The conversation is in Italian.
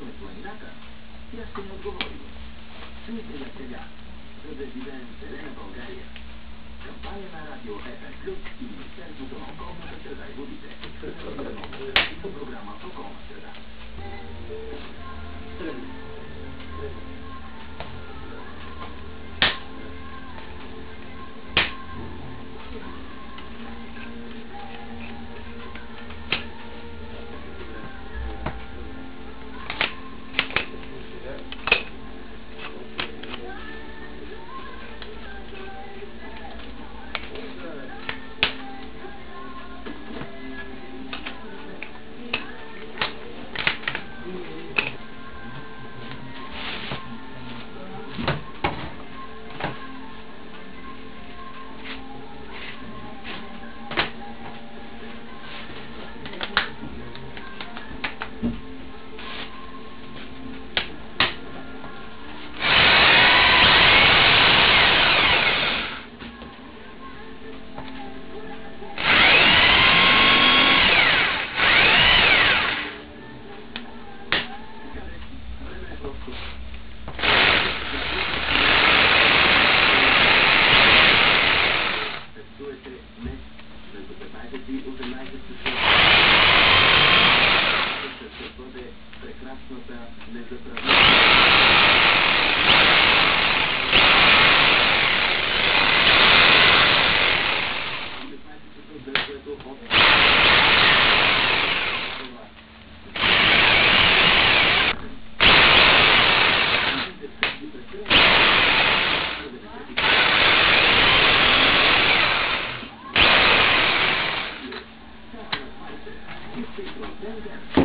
nie odgovoriło. Czujcie jak ja, że prezydent Elena Bułgaria. Kampania na radio FM Plus i Ministerstwo Komu Serda i Budite. Do programa Okoma Serda. had been organized to show da se bode prekrasno za nezapravljanje. There we go.